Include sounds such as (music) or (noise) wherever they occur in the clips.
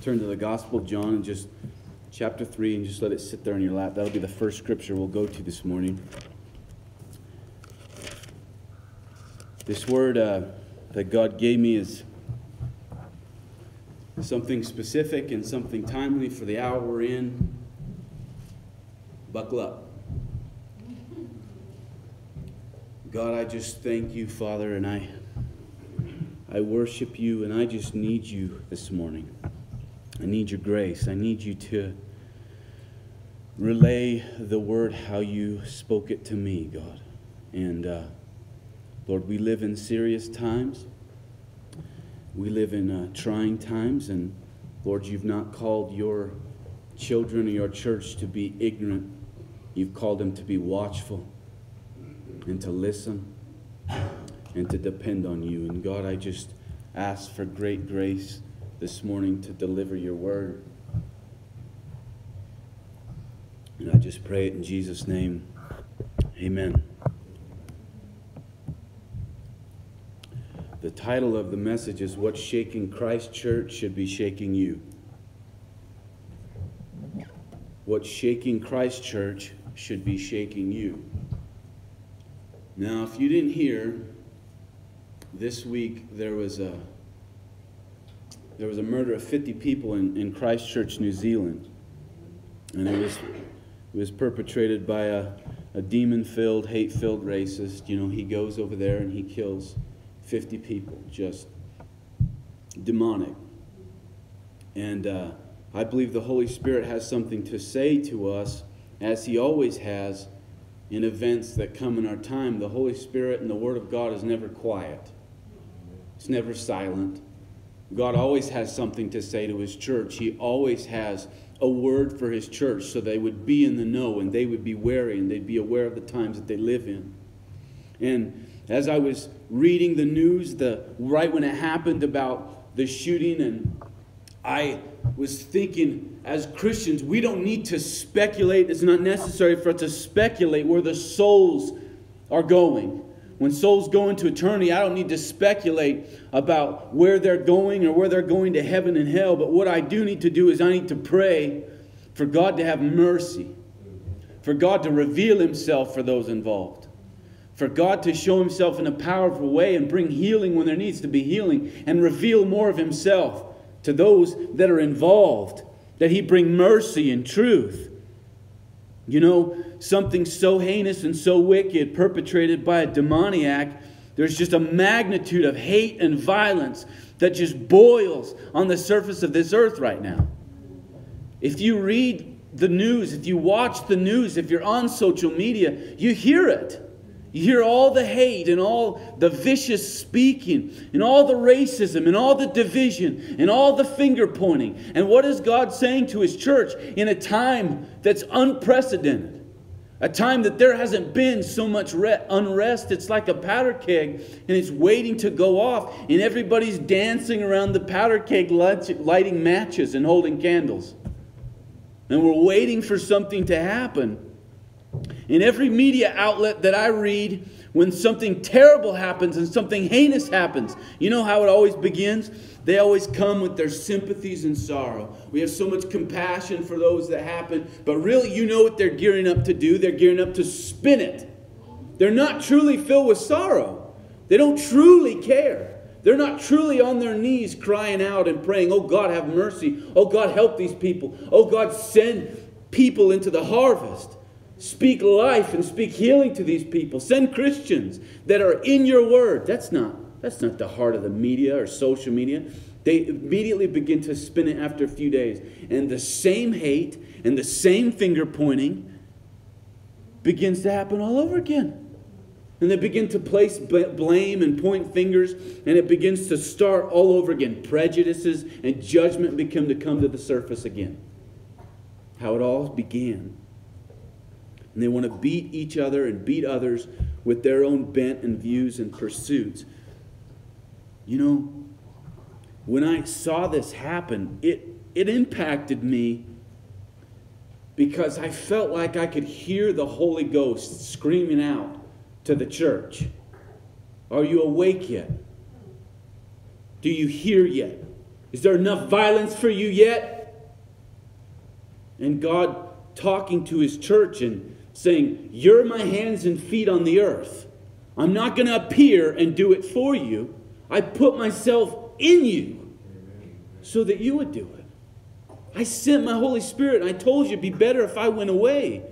turn to the Gospel of John and just chapter 3 and just let it sit there in your lap. That'll be the first scripture we'll go to this morning. This word uh, that God gave me is something specific and something timely for the hour we're in. Buckle up. God, I just thank you, Father, and I I worship you and I just need you this morning. I need your grace. I need you to relay the word how you spoke it to me, God. And uh, Lord, we live in serious times. We live in uh, trying times. And Lord, you've not called your children or your church to be ignorant. You've called them to be watchful and to listen and to depend on you. And God, I just ask for great grace this morning to deliver your word. And I just pray it in Jesus' name. Amen. The title of the message is What's Shaking Christ Church Should Be Shaking You. What's shaking Christ Church should be shaking you. Now, if you didn't hear, this week there was a there was a murder of 50 people in, in Christchurch, New Zealand. And it was, it was perpetrated by a, a demon filled, hate filled racist. You know, he goes over there and he kills 50 people, just demonic. And uh, I believe the Holy Spirit has something to say to us, as he always has in events that come in our time. The Holy Spirit and the Word of God is never quiet, it's never silent. God always has something to say to his church. He always has a word for his church so they would be in the know and they would be wary and they'd be aware of the times that they live in. And as I was reading the news, the right when it happened about the shooting, and I was thinking, as Christians, we don't need to speculate. It's not necessary for us to speculate where the souls are going. When souls go into eternity, I don't need to speculate about where they're going or where they're going to heaven and hell. But what I do need to do is I need to pray for God to have mercy, for God to reveal Himself for those involved, for God to show Himself in a powerful way and bring healing when there needs to be healing, and reveal more of Himself to those that are involved, that He bring mercy and truth. You know, something so heinous and so wicked perpetrated by a demoniac, there's just a magnitude of hate and violence that just boils on the surface of this earth right now. If you read the news, if you watch the news, if you're on social media, you hear it. You hear all the hate and all the vicious speaking and all the racism and all the division and all the finger pointing. And what is God saying to His church in a time that's unprecedented? A time that there hasn't been so much unrest. It's like a powder keg and it's waiting to go off, and everybody's dancing around the powder keg, lighting matches and holding candles. And we're waiting for something to happen. In every media outlet that I read, when something terrible happens and something heinous happens, you know how it always begins? They always come with their sympathies and sorrow. We have so much compassion for those that happen, but really, you know what they're gearing up to do? They're gearing up to spin it. They're not truly filled with sorrow, they don't truly care. They're not truly on their knees crying out and praying, Oh God, have mercy. Oh God, help these people. Oh God, send people into the harvest. Speak life and speak healing to these people. Send Christians that are in your word. That's not, that's not the heart of the media or social media. They immediately begin to spin it after a few days. And the same hate and the same finger pointing begins to happen all over again. And they begin to place blame and point fingers, and it begins to start all over again. Prejudices and judgment begin to come to the surface again. How it all began and they want to beat each other and beat others with their own bent and views and pursuits. You know, when I saw this happen, it, it impacted me because I felt like I could hear the Holy Ghost screaming out to the church Are you awake yet? Do you hear yet? Is there enough violence for you yet? And God talking to his church and saying, You're my hands and feet on the earth. I'm not going to appear and do it for you. I put myself in you so that you would do it. I sent my Holy Spirit, and I told you it'd be better if I went away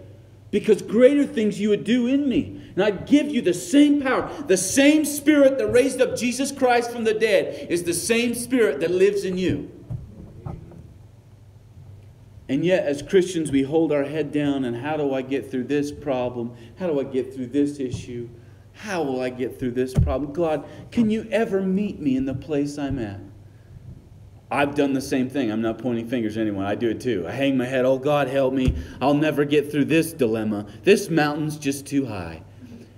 because greater things you would do in me. And I'd give you the same power. The same Spirit that raised up Jesus Christ from the dead is the same Spirit that lives in you. And yet, as Christians, we hold our head down and how do I get through this problem? How do I get through this issue? How will I get through this problem? God, can you ever meet me in the place I'm at? I've done the same thing. I'm not pointing fingers at anyone. I do it too. I hang my head, oh God, help me. I'll never get through this dilemma. This mountain's just too high.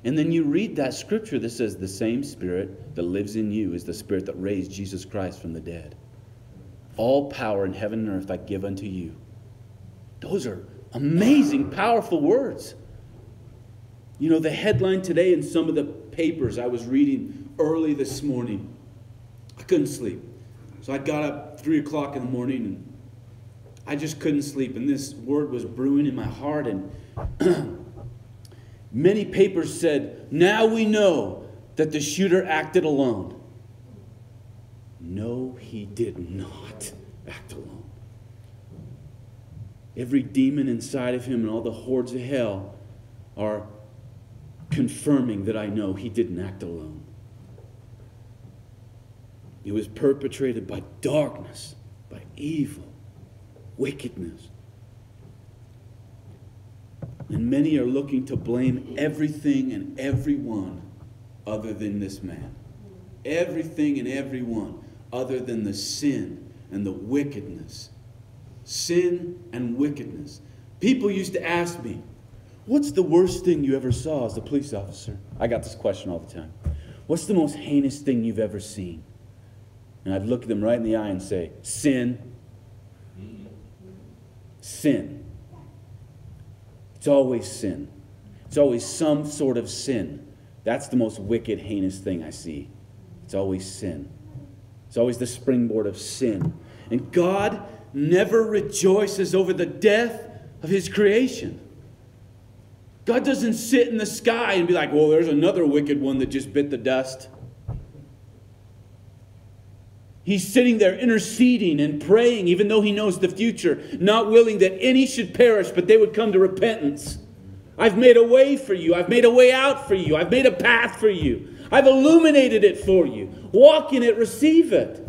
And then you read that scripture that says, The same Spirit that lives in you is the Spirit that raised Jesus Christ from the dead. All power in heaven and earth I give unto you. Those are amazing, powerful words. You know, the headline today in some of the papers I was reading early this morning, I couldn't sleep. So I got up three o'clock in the morning and I just couldn't sleep. And this word was brewing in my heart. And (clears throat) many papers said, Now we know that the shooter acted alone. No, he did not act alone. Every demon inside of him and all the hordes of hell are confirming that I know he didn't act alone. It was perpetrated by darkness, by evil, wickedness. And many are looking to blame everything and everyone other than this man. Everything and everyone other than the sin and the wickedness. Sin and wickedness. People used to ask me, What's the worst thing you ever saw as a police officer? I got this question all the time. What's the most heinous thing you've ever seen? And I'd look them right in the eye and say, Sin. Sin. It's always sin. It's always some sort of sin. That's the most wicked, heinous thing I see. It's always sin. It's always the springboard of sin. And God never rejoices over the death of his creation. God doesn't sit in the sky and be like, well, there's another wicked one that just bit the dust. He's sitting there interceding and praying, even though he knows the future, not willing that any should perish, but they would come to repentance. I've made a way for you. I've made a way out for you. I've made a path for you. I've illuminated it for you. Walk in it, receive it.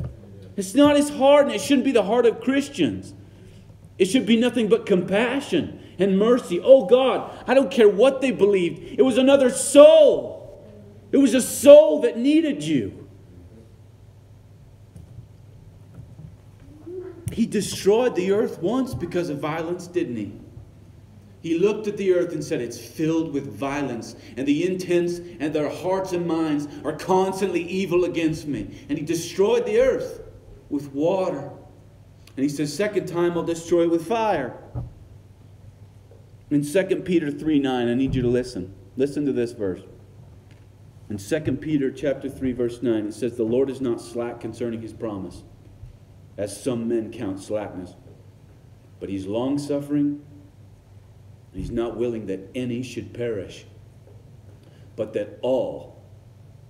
It's not as hard, and it shouldn't be the heart of Christians. It should be nothing but compassion and mercy. Oh God, I don't care what they believed, it was another soul. It was a soul that needed you. He destroyed the earth once because of violence, didn't he? He looked at the earth and said, It's filled with violence, and the intents and their hearts and minds are constantly evil against me. And he destroyed the earth with water. And he says, Second time, I'll destroy it with fire. In 2 Peter 3 9, I need you to listen. Listen to this verse. In 2 Peter chapter 3, verse 9, it says, The Lord is not slack concerning his promise as some men count slackness. But he's long suffering, he's not willing that any should perish, but that all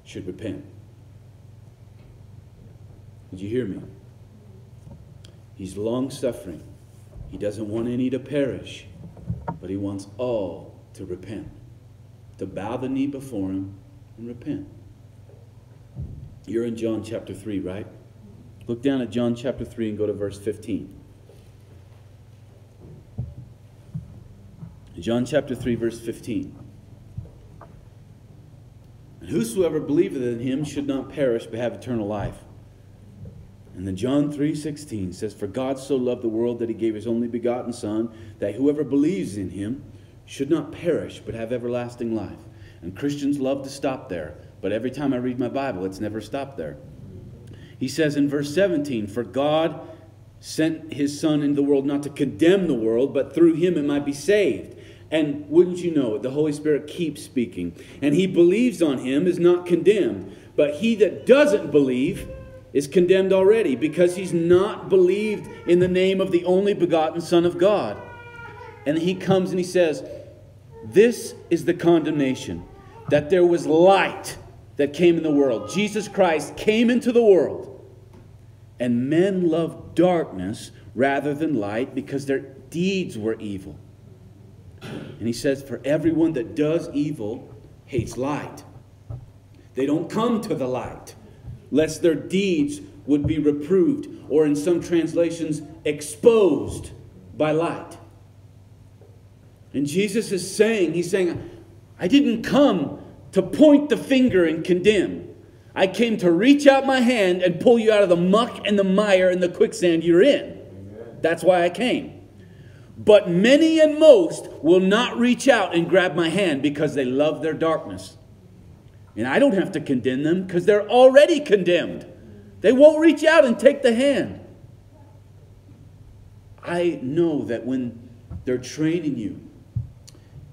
should repent. Did you hear me? He's long suffering. He doesn't want any to perish, but he wants all to repent, to bow the knee before him and repent. You're in John chapter 3, right? Look down at John chapter 3 and go to verse 15. John chapter 3, verse 15. And whosoever believeth in him should not perish but have eternal life. And then John 3:16 says, For God so loved the world that he gave his only begotten Son, that whoever believes in him should not perish but have everlasting life. And Christians love to stop there, but every time I read my Bible, it's never stopped there. He says in verse 17, For God sent his Son into the world not to condemn the world, but through him it might be saved. And wouldn't you know it, the Holy Spirit keeps speaking. And he believes on him is not condemned. But he that doesn't believe is condemned already because he's not believed in the name of the only begotten Son of God. And he comes and he says, This is the condemnation that there was light that came in the world. Jesus Christ came into the world. And men loved darkness rather than light because their deeds were evil. And he says, For everyone that does evil hates light. They don't come to the light, lest their deeds would be reproved, or in some translations, exposed by light. And Jesus is saying, He's saying, I didn't come to point the finger and condemn. I came to reach out my hand and pull you out of the muck and the mire and the quicksand you're in. That's why I came. But many and most will not reach out and grab my hand because they love their darkness. And I don't have to condemn them because they're already condemned. They won't reach out and take the hand. I know that when they're training you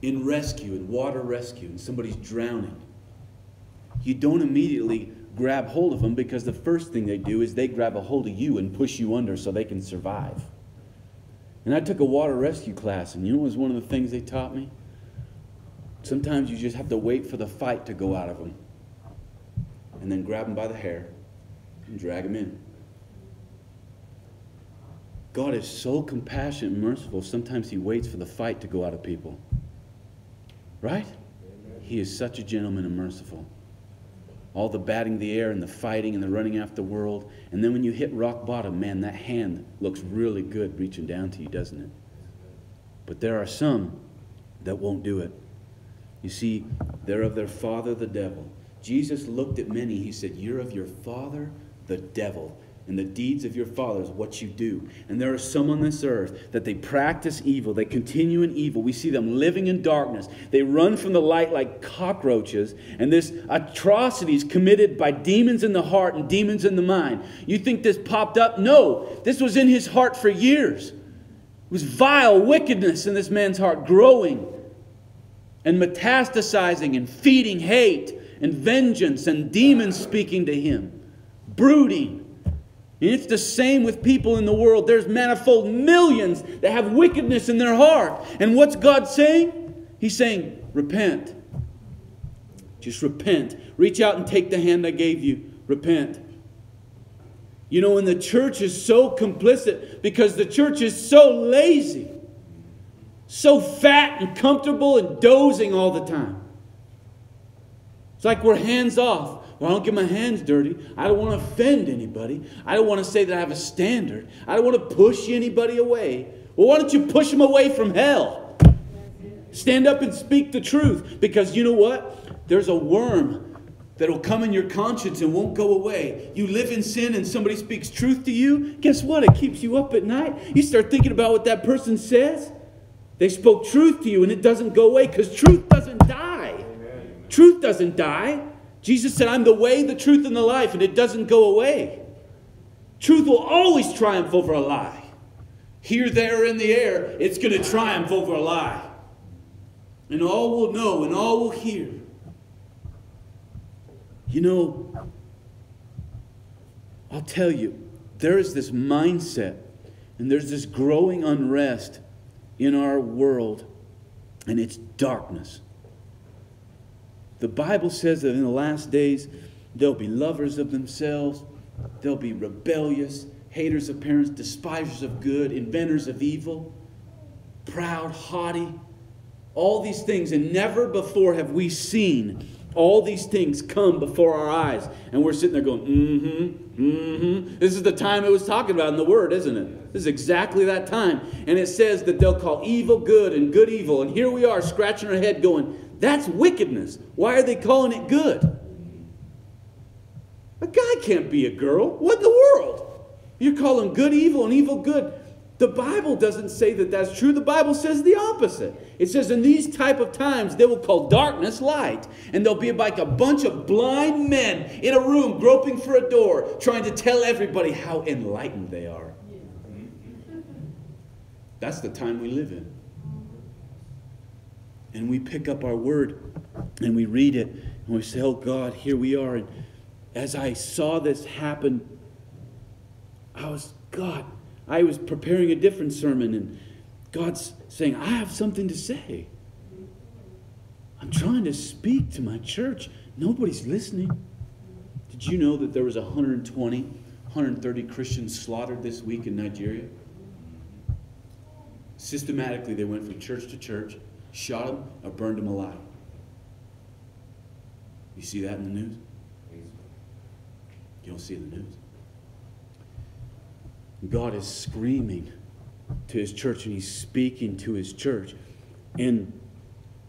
in rescue, in water rescue, and somebody's drowning, you don't immediately grab hold of them because the first thing they do is they grab a hold of you and push you under so they can survive. And I took a water rescue class, and you know what was one of the things they taught me? Sometimes you just have to wait for the fight to go out of them. And then grab them by the hair and drag them in. God is so compassionate and merciful, sometimes He waits for the fight to go out of people. Right? He is such a gentleman and merciful. All the batting the air and the fighting and the running after the world. And then when you hit rock bottom, man, that hand looks really good reaching down to you, doesn't it? But there are some that won't do it. You see, they're of their father, the devil. Jesus looked at many. He said, You're of your father, the devil and the deeds of your fathers, what you do. And there are some on this earth that they practice evil, they continue in evil. We see them living in darkness. They run from the light like cockroaches, and this atrocity is committed by demons in the heart and demons in the mind. You think this popped up? No, this was in his heart for years. It was vile wickedness in this man's heart, growing and metastasizing and feeding hate and vengeance and demons speaking to him, brooding and it's the same with people in the world. There's manifold millions that have wickedness in their heart. And what's God saying? He's saying, repent. Just repent. Reach out and take the hand I gave you. Repent. You know, and the church is so complicit because the church is so lazy, so fat and comfortable and dozing all the time. It's like we're hands off. Well, I don't get my hands dirty. I don't want to offend anybody. I don't want to say that I have a standard. I don't want to push anybody away. Well, why don't you push them away from hell? Stand up and speak the truth. Because you know what? There's a worm that'll come in your conscience and won't go away. You live in sin and somebody speaks truth to you. Guess what? It keeps you up at night. You start thinking about what that person says. They spoke truth to you and it doesn't go away because truth doesn't die. Amen. Truth doesn't die. Jesus said, I'm the way, the truth, and the life, and it doesn't go away. Truth will always triumph over a lie. Here, there, in the air, it's going to triumph over a lie. And all will know and all will hear. You know, I'll tell you, there is this mindset and there's this growing unrest in our world, and it's darkness. The Bible says that in the last days, there'll be lovers of themselves, they'll be rebellious, haters of parents, despisers of good, inventors of evil, proud, haughty, all these things. And never before have we seen all these things come before our eyes. And we're sitting there going, mm hmm, mm hmm. This is the time it was talking about in the Word, isn't it? This is exactly that time. And it says that they'll call evil good and good evil. And here we are scratching our head going, that's wickedness. Why are they calling it good? A guy can't be a girl. What in the world? You're calling good evil and evil good. The Bible doesn't say that that's true. The Bible says the opposite. It says in these type of times they will call darkness light, and there'll be like a bunch of blind men in a room groping for a door, trying to tell everybody how enlightened they are. That's the time we live in and we pick up our word and we read it and we say, Oh God, here we are. And as I saw this happen I was, God, I was preparing a different sermon, and God's saying, I have something to say. I'm trying to speak to my church. Nobody's listening. Did you know that there was 120, 130 Christians slaughtered this week in Nigeria? Systematically, they went from church to church, shot them, or burned them alive. You see that in the news? You don't see the news. God is screaming to his church and he's speaking to his church. And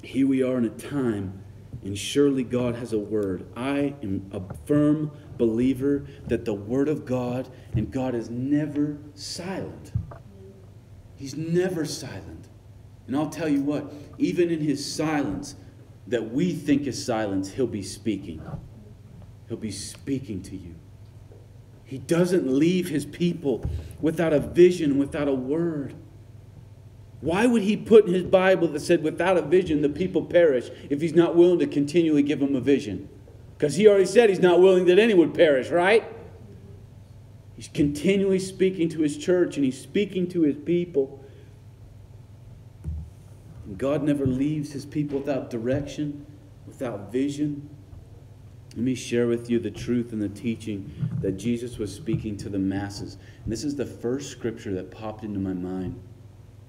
here we are in a time, and surely God has a word. I am a firm believer that the word of God and God is never silent. He's never silent. And I'll tell you what, even in his silence, that we think is silence, he'll be speaking. He'll be speaking to you. He doesn't leave his people without a vision, without a word. Why would he put in his Bible that said, without a vision, the people perish, if he's not willing to continually give them a vision? Because he already said he's not willing that any would perish, right? He's continually speaking to his church and he's speaking to his people. And God never leaves his people without direction, without vision. Let me share with you the truth and the teaching that Jesus was speaking to the masses. And this is the first scripture that popped into my mind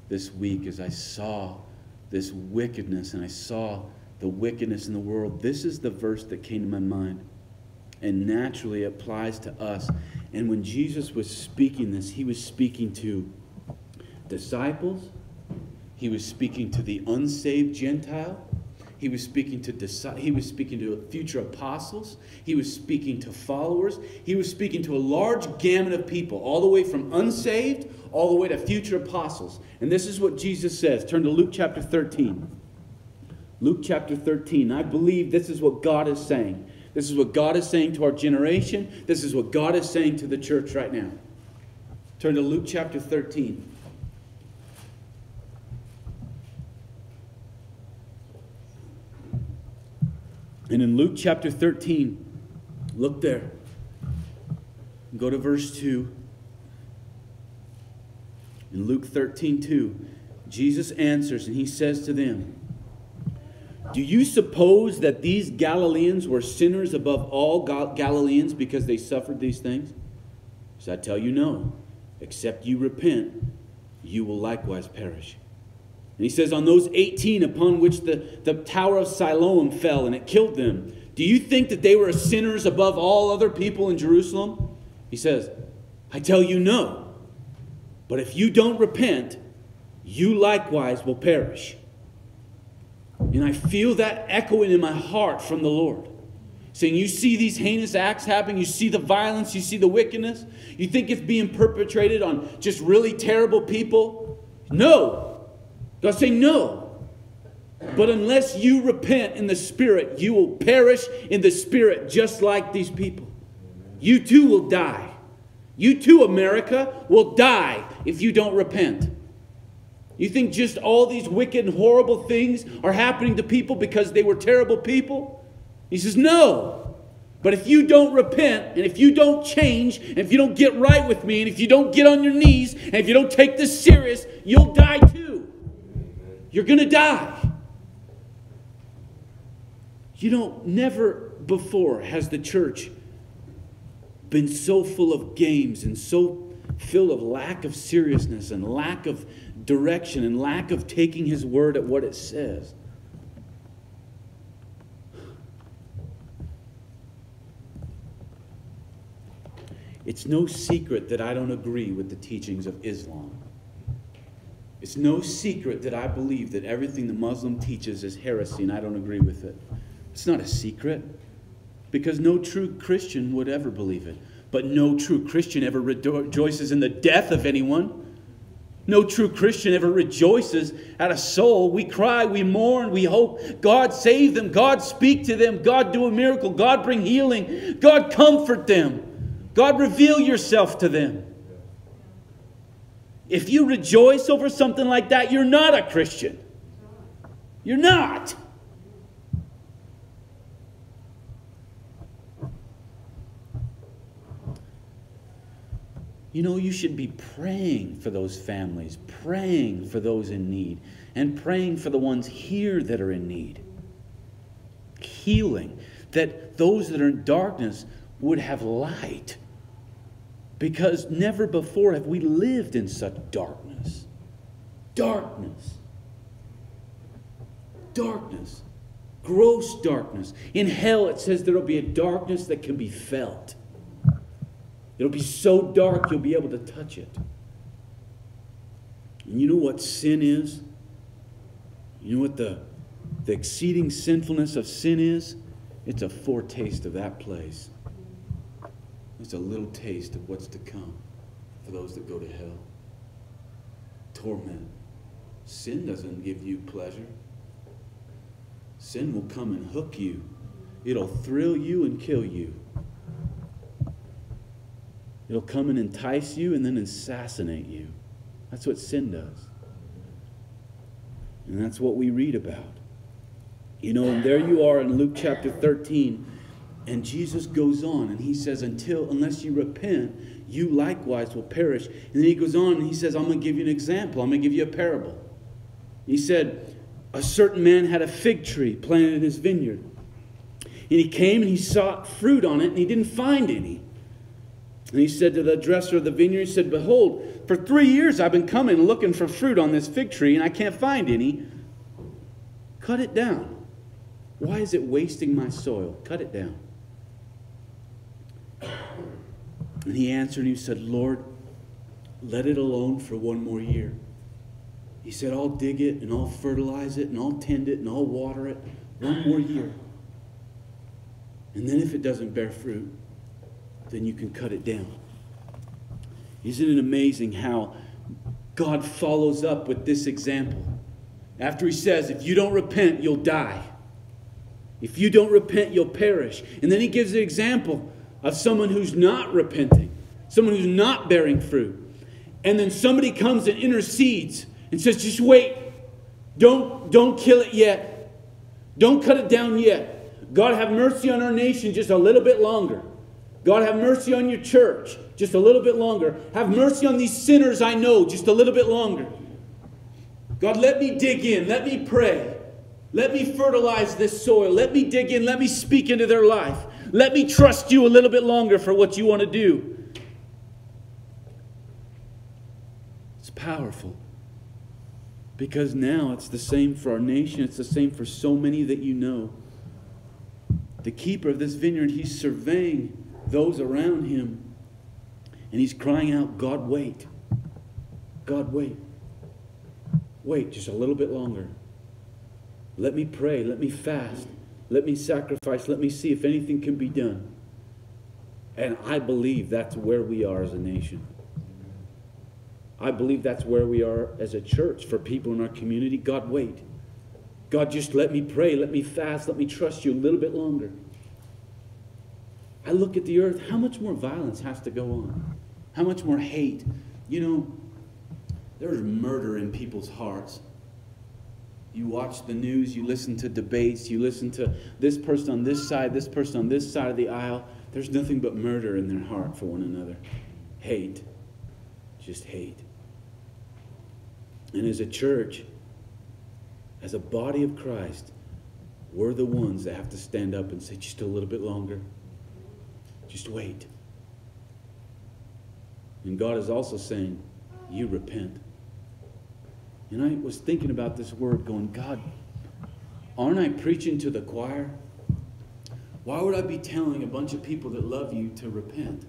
this week as I saw this wickedness and I saw the wickedness in the world. This is the verse that came to my mind and naturally applies to us. And when Jesus was speaking this, he was speaking to disciples, he was speaking to the unsaved Gentile, he was speaking to he was speaking to future apostles. He was speaking to followers. He was speaking to a large gamut of people, all the way from unsaved all the way to future apostles. And this is what Jesus says. Turn to Luke chapter 13. Luke chapter 13. I believe this is what God is saying. This is what God is saying to our generation. This is what God is saying to the church right now. Turn to Luke chapter 13. And in Luke chapter 13, look there. Go to verse 2. In Luke 13, 2, Jesus answers and he says to them, Do you suppose that these Galileans were sinners above all Galileans because they suffered these things? So I tell you, no. Except you repent, you will likewise perish. And he says, On those 18 upon which the, the tower of Siloam fell and it killed them, do you think that they were sinners above all other people in Jerusalem? He says, I tell you no. But if you don't repent, you likewise will perish. And I feel that echoing in my heart from the Lord. Saying, You see these heinous acts happening, you see the violence, you see the wickedness, you think it's being perpetrated on just really terrible people? No, God saying, No. But unless you repent in the Spirit, you will perish in the Spirit just like these people. You too will die. You too, America, will die if you don't repent. You think just all these wicked and horrible things are happening to people because they were terrible people? He says, No. But if you don't repent, and if you don't change, and if you don't get right with me, and if you don't get on your knees, and if you don't take this serious, you'll die too. You're going to die. You know, never before has the church been so full of games and so full of lack of seriousness and lack of direction and lack of taking his word at what it says. It's no secret that I don't agree with the teachings of Islam. It's no secret that I believe that everything the Muslim teaches is heresy and I don't agree with it. It's not a secret because no true Christian would ever believe it. But no true Christian ever rejoices in the death of anyone. No true Christian ever rejoices at a soul. We cry, we mourn, we hope. God save them, God speak to them, God do a miracle, God bring healing, God comfort them, God reveal yourself to them. If you rejoice over something like that, you're not a Christian. You're not. You know, you should be praying for those families, praying for those in need, and praying for the ones here that are in need. Healing, that those that are in darkness would have light. Because never before have we lived in such darkness. Darkness. Darkness. Gross darkness. In hell, it says there will be a darkness that can be felt. It'll be so dark you'll be able to touch it. And you know what sin is? You know what the, the exceeding sinfulness of sin is? It's a foretaste of that place. It's a little taste of what's to come for those that go to hell. Torment. Sin doesn't give you pleasure. Sin will come and hook you. It'll thrill you and kill you. It'll come and entice you and then assassinate you. That's what sin does. And that's what we read about. You know, and there you are in Luke chapter 13, and Jesus goes on and he says, Until, unless you repent, you likewise will perish. And then he goes on and he says, I'm going to give you an example. I'm going to give you a parable. He said, A certain man had a fig tree planted in his vineyard. And he came and he sought fruit on it, and he didn't find any. And he said to the dresser of the vineyard, he said, Behold, for three years I've been coming looking for fruit on this fig tree, and I can't find any. Cut it down. Why is it wasting my soil? Cut it down. And he answered and he said, Lord, let it alone for one more year. He said, I'll dig it and I'll fertilize it and I'll tend it and I'll water it one more year. And then if it doesn't bear fruit, then you can cut it down. Isn't it amazing how God follows up with this example? After he says, If you don't repent, you'll die. If you don't repent, you'll perish. And then he gives the example of someone who's not repenting, someone who's not bearing fruit. And then somebody comes and intercedes and says, Just wait. Don't, don't kill it yet. Don't cut it down yet. God, have mercy on our nation just a little bit longer. God, have mercy on your church just a little bit longer. Have mercy on these sinners I know just a little bit longer. God, let me dig in. Let me pray. Let me fertilize this soil. Let me dig in. Let me speak into their life. Let me trust you a little bit longer for what you want to do. It's powerful. Because now it's the same for our nation, it's the same for so many that you know. The keeper of this vineyard, he's surveying those around him. And he's crying out, God, wait. God, wait. Wait just a little bit longer. Let me pray. Let me fast. Let me sacrifice. Let me see if anything can be done. And I believe that's where we are as a nation. I believe that's where we are as a church for people in our community. God, wait. God, just let me pray. Let me fast. Let me trust you a little bit longer. I look at the earth, how much more violence has to go on? How much more hate? You know, there's murder in people's hearts. You watch the news, you listen to debates, you listen to this person on this side, this person on this side of the aisle. There's nothing but murder in their heart for one another. Hate. Just hate. And as a church, as a body of Christ, we're the ones that have to stand up and say, just a little bit longer. Just wait. And God is also saying, You repent. And I was thinking about this word, going, God, aren't I preaching to the choir? Why would I be telling a bunch of people that love you to repent?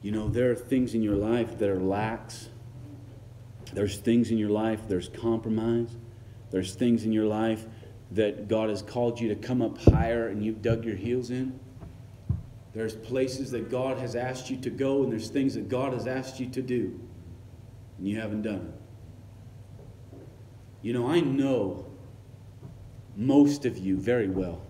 You know, there are things in your life that are lax. There's things in your life, there's compromise. There's things in your life that God has called you to come up higher and you've dug your heels in. There's places that God has asked you to go, and there's things that God has asked you to do, and you haven't done it. You know, I know most of you very well.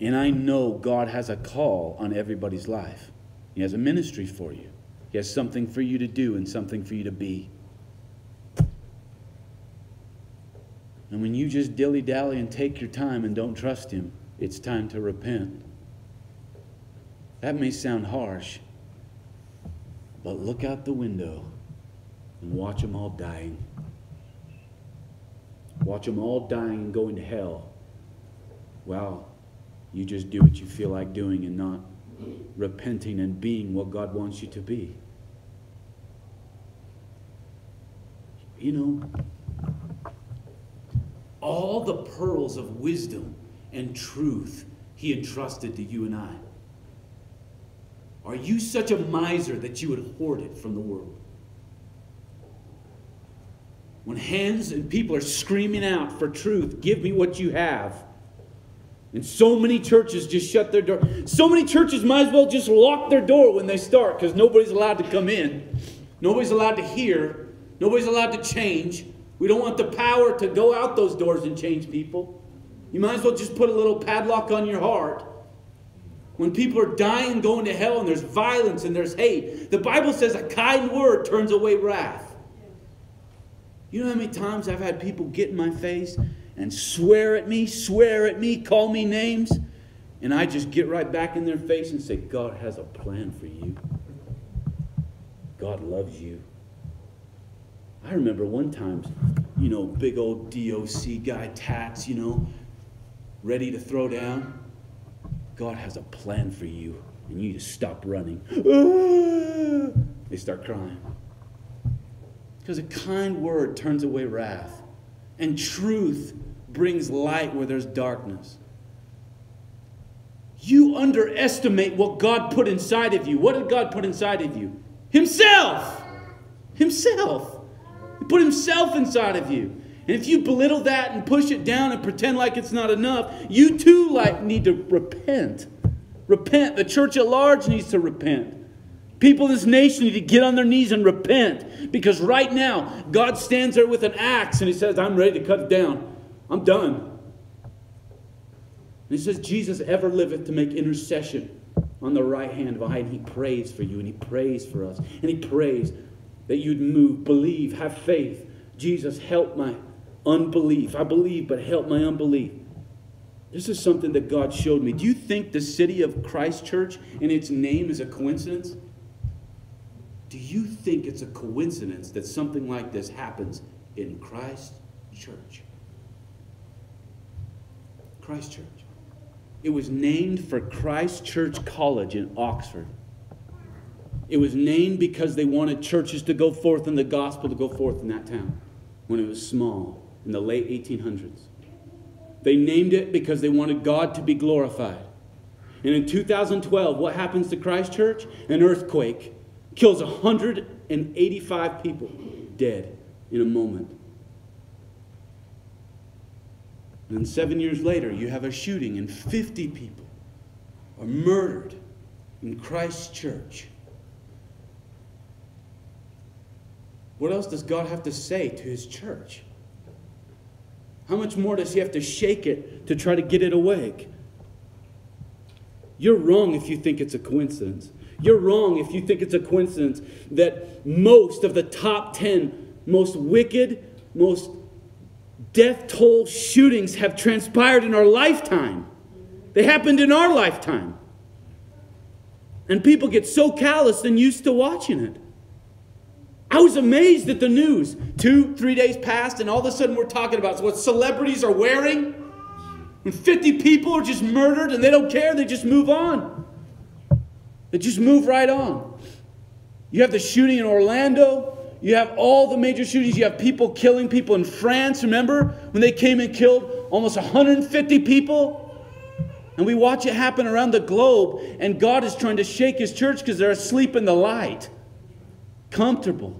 And I know God has a call on everybody's life. He has a ministry for you. He has something for you to do and something for you to be. And when you just dilly dally and take your time and don't trust Him, it's time to repent. That may sound harsh, but look out the window and watch them all dying. Watch them all dying and going to hell. Well, you just do what you feel like doing and not repenting and being what God wants you to be. You know, all the pearls of wisdom and truth he entrusted to you and I. Are you such a miser that you would hoard it from the world? When hands and people are screaming out for truth, give me what you have. And so many churches just shut their door. So many churches might as well just lock their door when they start because nobody's allowed to come in. Nobody's allowed to hear. Nobody's allowed to change. We don't want the power to go out those doors and change people. You might as well just put a little padlock on your heart. When people are dying going to hell and there's violence and there's hate, the Bible says a kind word turns away wrath. You know how many times I've had people get in my face and swear at me, swear at me, call me names, and I just get right back in their face and say, God has a plan for you. God loves you. I remember one time, you know, big old DOC guy, tats, you know, ready to throw down. God has a plan for you, and you just stop running. Ah! They start crying. Because a kind word turns away wrath, and truth brings light where there's darkness. You underestimate what God put inside of you. What did God put inside of you? Himself! Himself! He put Himself inside of you. And if you belittle that and push it down and pretend like it's not enough, you too like need to repent. Repent. The church at large needs to repent. People in this nation need to get on their knees and repent. Because right now, God stands there with an axe and He says, I'm ready to cut it down. I'm done. And He says, Jesus ever liveth to make intercession on the right hand of I, and He prays for you, and He prays for us, and He prays that you'd move, believe, have faith. Jesus, help my unbelief. I believe, but help my unbelief. This is something that God showed me. Do you think the city of Christ Church and its name is a coincidence? Do you think it's a coincidence that something like this happens in Christ Church? Christ Church. It was named for Christ Church College in Oxford. It was named because they wanted churches to go forth and the gospel to go forth in that town when it was small in the late 1800s. They named it because they wanted God to be glorified. And in 2012, what happens to Christ Church? An earthquake kills 185 people dead in a moment. And then seven years later, you have a shooting and 50 people are murdered in Christ's church. What else does God have to say to his church? How much more does he have to shake it to try to get it awake? You're wrong if you think it's a coincidence. You're wrong if you think it's a coincidence that most of the top 10 most wicked, most death toll shootings have transpired in our lifetime. They happened in our lifetime. And people get so calloused and used to watching it. I was amazed at the news. Two, three days passed, and all of a sudden we're talking about what celebrities are wearing. And 50 people are just murdered and they don't care, they just move on. They just move right on. You have the shooting in Orlando. You have all the major shootings. You have people killing people in France. Remember when they came and killed almost 150 people? And we watch it happen around the globe, and God is trying to shake his church because they're asleep in the light. Comfortable.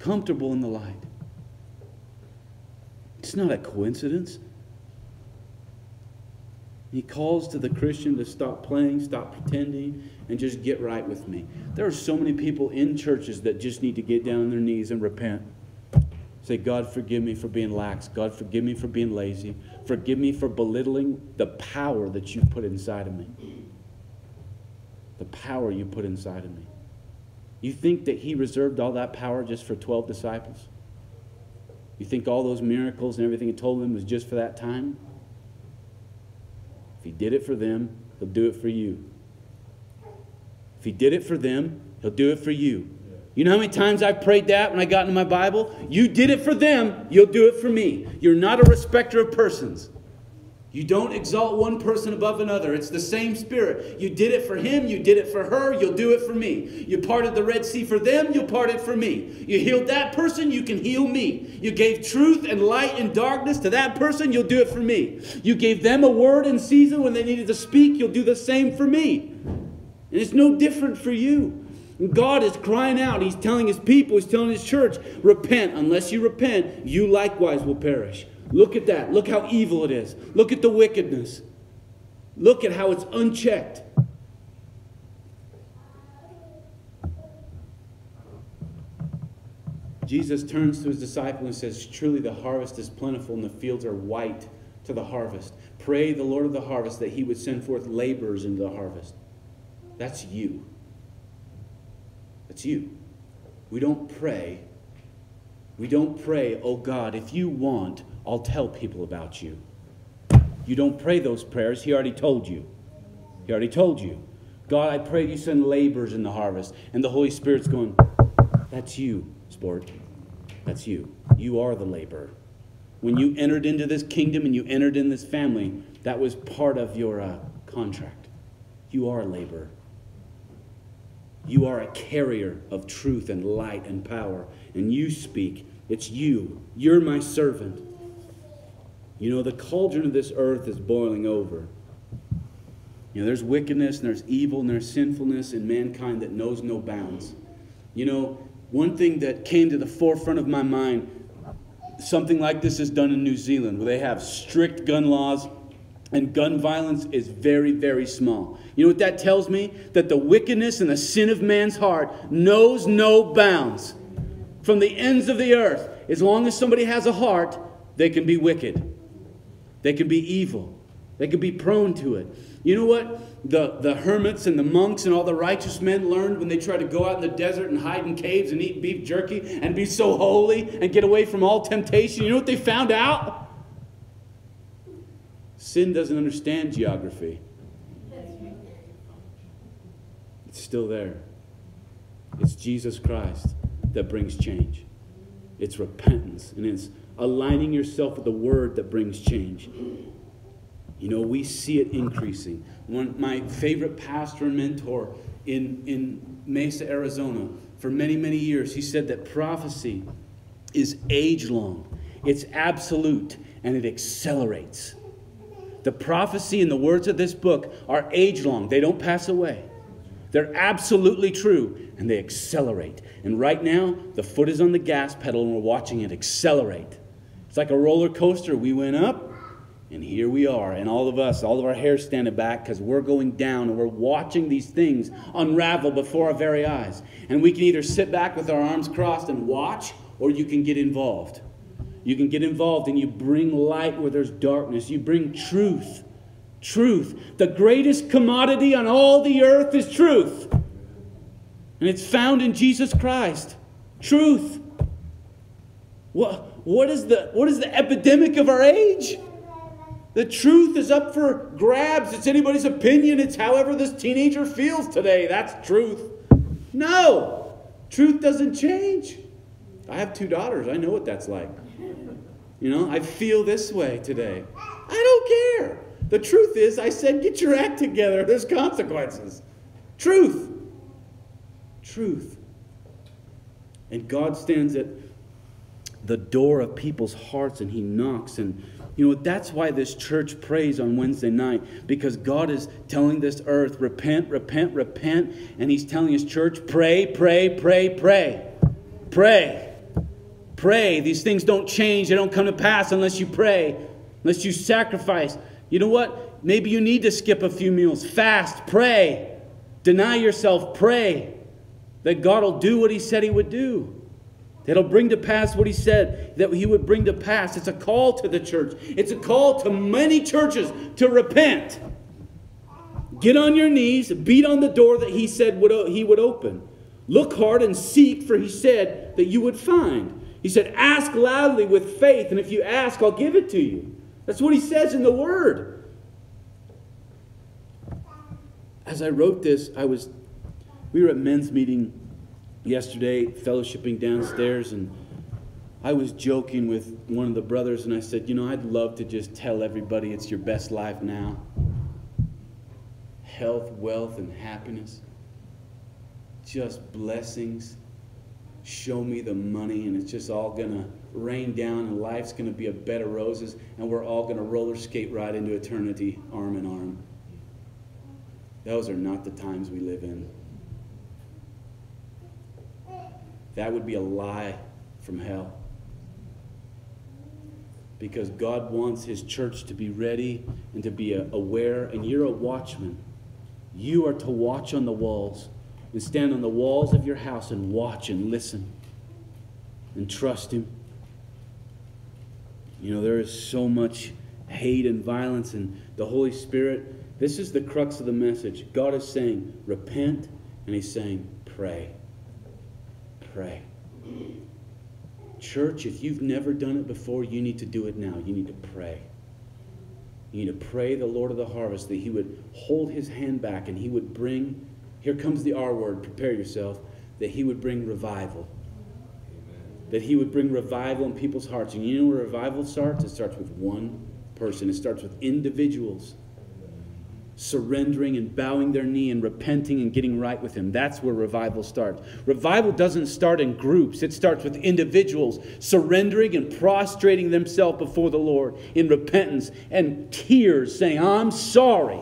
Comfortable in the light. It's not a coincidence. He calls to the Christian to stop playing, stop pretending, and just get right with me. There are so many people in churches that just need to get down on their knees and repent. Say, God, forgive me for being lax. God, forgive me for being lazy. Forgive me for belittling the power that you put inside of me. The power you put inside of me. You think that He reserved all that power just for 12 disciples? You think all those miracles and everything he told them was just for that time? If he did it for them, he'll do it for you. If he did it for them, he'll do it for you. You know how many times I've prayed that when I got into my Bible? You did it for them, you'll do it for me. You're not a respecter of persons. You don't exalt one person above another. It's the same spirit. You did it for him, you did it for her, you'll do it for me. You parted the Red Sea for them, you'll part it for me. You healed that person, you can heal me. You gave truth and light and darkness to that person, you'll do it for me. You gave them a word in season when they needed to speak, you'll do the same for me. And it's no different for you. God is crying out. He's telling his people, he's telling his church, repent. Unless you repent, you likewise will perish. Look at that. Look how evil it is. Look at the wickedness. Look at how it's unchecked. Jesus turns to his disciple and says, Truly the harvest is plentiful and the fields are white to the harvest. Pray the Lord of the harvest that he would send forth laborers into the harvest. That's you. That's you. We don't pray. We don't pray, oh God, if you want, I'll tell people about you. You don't pray those prayers. He already told you. He already told you. God, I pray you send laborers in the harvest. And the Holy Spirit's going, That's you, sport. That's you. You are the laborer. When you entered into this kingdom and you entered in this family, that was part of your uh, contract. You are a laborer. You are a carrier of truth and light and power. And you speak. It's you. You're my servant. You know, the cauldron of this earth is boiling over. You know, there's wickedness and there's evil and there's sinfulness in mankind that knows no bounds. You know, one thing that came to the forefront of my mind something like this is done in New Zealand where they have strict gun laws and gun violence is very, very small. You know what that tells me? That the wickedness and the sin of man's heart knows no bounds. From the ends of the earth, as long as somebody has a heart, they can be wicked. They can be evil. They can be prone to it. You know what the, the hermits and the monks and all the righteous men learned when they tried to go out in the desert and hide in caves and eat beef jerky and be so holy and get away from all temptation? You know what they found out? Sin doesn't understand geography. It's still there. It's Jesus Christ that brings change. It's repentance and it's aligning yourself with the word that brings change. You know, we see it increasing. One, my favorite pastor and mentor in, in Mesa, Arizona, for many, many years, he said that prophecy is age long, it's absolute, and it accelerates. The prophecy and the words of this book are age long, they don't pass away. They're absolutely true, and they accelerate. And right now, the foot is on the gas pedal, and we're watching it accelerate. It's like a roller coaster. We went up, and here we are. And all of us, all of our hair standing back because we're going down and we're watching these things unravel before our very eyes. And we can either sit back with our arms crossed and watch, or you can get involved. You can get involved and you bring light where there's darkness. You bring truth. Truth. The greatest commodity on all the earth is truth. And it's found in Jesus Christ. Truth. What? What is the, what is the epidemic of our age? The truth is up for grabs. It's anybody's opinion. It's however this teenager feels today. That's truth. No, truth doesn't change. I have two daughters. I know what that's like. You know, I feel this way today. I don't care. The truth is, I said, get your act together. There's consequences. Truth. Truth. And God stands at the door of people's hearts and he knocks. And you know that's why this church prays on wednesday night because god is telling this earth repent repent repent. And he's telling his church pray pray pray pray pray pray. These things don't change. They don't come to pass unless you pray unless you sacrifice. You know what? Maybe you need to skip a few meals. Fast pray. Deny yourself pray that god will do what he said he would do That'll bring to pass what he said that he would bring to pass. It's a call to the church. It's a call to many churches to repent. Get on your knees, beat on the door that he said would, he would open. Look hard and seek, for he said that you would find. He said, Ask loudly with faith, and if you ask, I'll give it to you. That's what he says in the Word. As I wrote this, I was, we were at men's meeting yesterday, fellowshipping downstairs, and I was joking with one of the brothers, and I said, You know, I'd love to just tell everybody it's your best life now health, wealth, and happiness, just blessings. Show me the money, and it's just all going to rain down, and life's going to be a bed of roses, and we're all going to roller skate right into eternity, arm in arm. Those are not the times we live in. That would be a lie from hell. Because God wants His church to be ready and to be uh, aware, and you're a watchman. You are to watch on the walls and stand on the walls of your house and watch and listen and trust Him. You know, there is so much hate and violence, and the Holy Spirit. This is the crux of the message. God is saying, repent, and He's saying, pray pray. Church, if you've never done it before, you need to do it now. You need to pray. You need to pray the Lord of the harvest that He would hold His hand back and He would bring, here comes the R word, prepare yourself, that He would bring revival. Amen. That He would bring revival in people's hearts. And you know where revival starts? It starts with one person, it starts with individuals surrendering and bowing their knee and repenting and getting right with Him. That's where revival starts. Revival doesn't start in groups, it starts with individuals surrendering and prostrating themselves before the Lord in repentance and tears, saying, I'm sorry.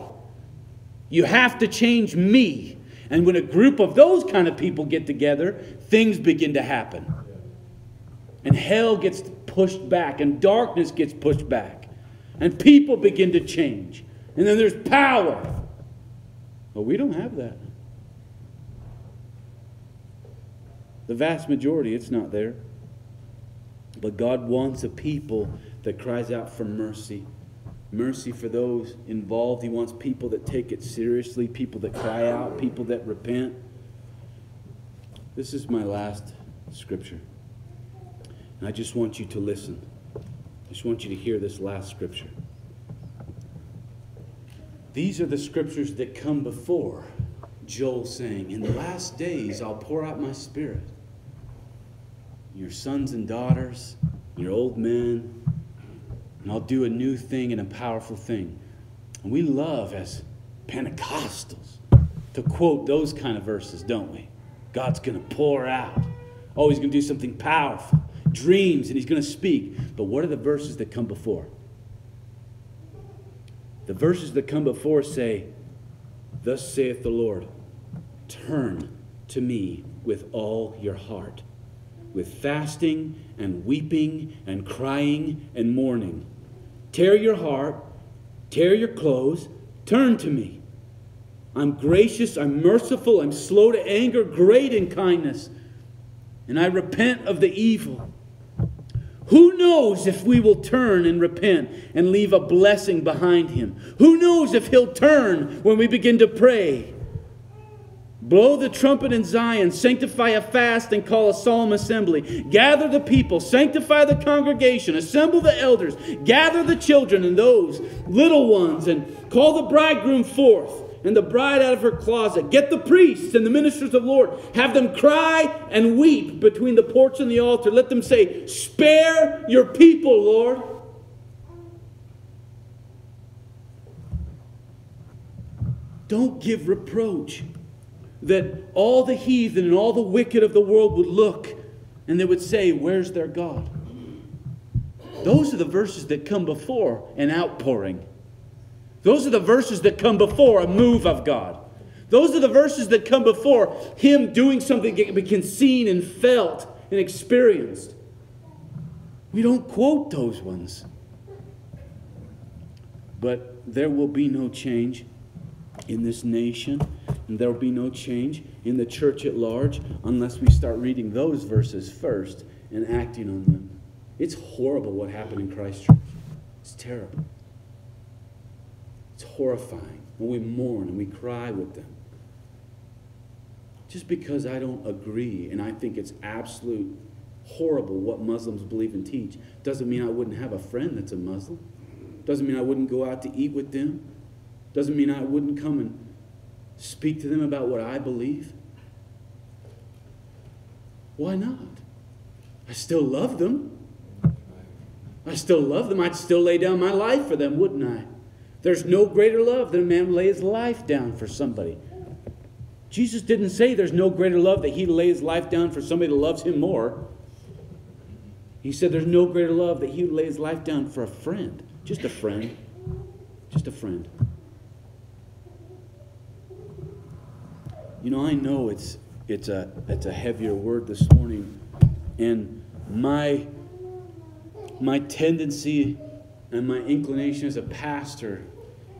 You have to change me. And when a group of those kind of people get together, things begin to happen. And hell gets pushed back, and darkness gets pushed back, and people begin to change. And then there's power. But we don't have that. The vast majority, it's not there. But God wants a people that cries out for mercy. Mercy for those involved. He wants people that take it seriously, people that cry out, people that repent. This is my last scripture. And I just want you to listen. I just want you to hear this last scripture. These are the scriptures that come before Joel saying, In the last days I'll pour out my spirit. Your sons and daughters, your old men, and I'll do a new thing and a powerful thing. And we love as Pentecostals to quote those kind of verses, don't we? God's going to pour out. Oh, he's going to do something powerful. Dreams, and he's going to speak. But what are the verses that come before? The verses that come before say, Thus saith the Lord, turn to me with all your heart, with fasting and weeping and crying and mourning. Tear your heart, tear your clothes, turn to me. I'm gracious, I'm merciful, I'm slow to anger, great in kindness, and I repent of the evil. Who knows if we will turn and repent and leave a blessing behind him? Who knows if he'll turn when we begin to pray? Blow the trumpet in Zion, sanctify a fast, and call a solemn assembly. Gather the people, sanctify the congregation, assemble the elders, gather the children and those little ones, and call the bridegroom forth and the bride out of her closet. Get the priests and the ministers of the Lord. Have them cry and weep between the porch and the altar. Let them say, Spare your people, Lord. Don't give reproach that all the heathen and all the wicked of the world would look and they would say, Where's their God? Those are the verses that come before an outpouring. Those are the verses that come before a move of God. Those are the verses that come before Him doing something that can be seen and felt and experienced. We don't quote those ones. But there will be no change in this nation, and there will be no change in the church at large unless we start reading those verses first and acting on them. It's horrible what happened in Christchurch. It's terrible. It's horrifying. when we mourn and we cry with them. Just because I don't agree and I think it's absolute horrible what Muslims believe and teach. Doesn't mean I wouldn't have a friend that's a Muslim. Doesn't mean I wouldn't go out to eat with them. Doesn't mean I wouldn't come and speak to them about what I believe. Why not? I still love them. I still love them. I'd still lay down my life for them, wouldn't I? There's no greater love than a man lay his life down for somebody. Jesus didn't say there's no greater love that he lay his life down for somebody that loves him more. He said there's no greater love that he would lay his life down for a friend. Just a friend. Just a friend. You know, I know it's it's a it's a heavier word this morning, and my my tendency and my inclination as a pastor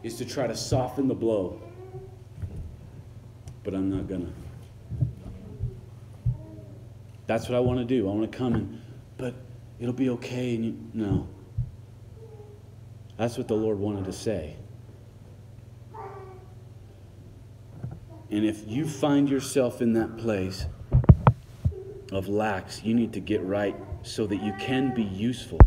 is to try to soften the blow. But I'm not gonna. That's what I want to do. I want to come and, but it'll be okay. And you, no. That's what the Lord wanted to say. And if you find yourself in that place of lax, you need to get right so that you can be useful.